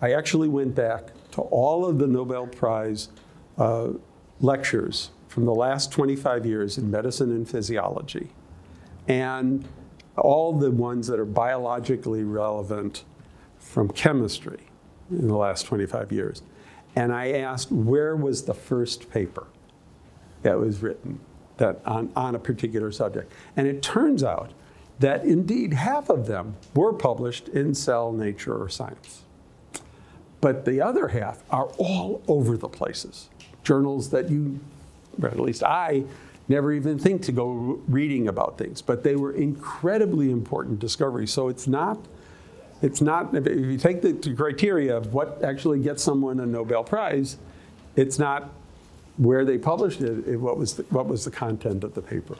I actually went back to all of the Nobel Prize uh, lectures from the last 25 years in medicine and physiology, and all the ones that are biologically relevant from chemistry in the last 25 years. And I asked, where was the first paper that was written that on, on a particular subject? And it turns out that indeed half of them were published in Cell, Nature, or Science. But the other half are all over the places. Journals that you, or at least I, never even think to go reading about things. But they were incredibly important discoveries. So it's not, it's not, if you take the criteria of what actually gets someone a Nobel Prize, it's not where they published it, what was the, what was the content of the paper.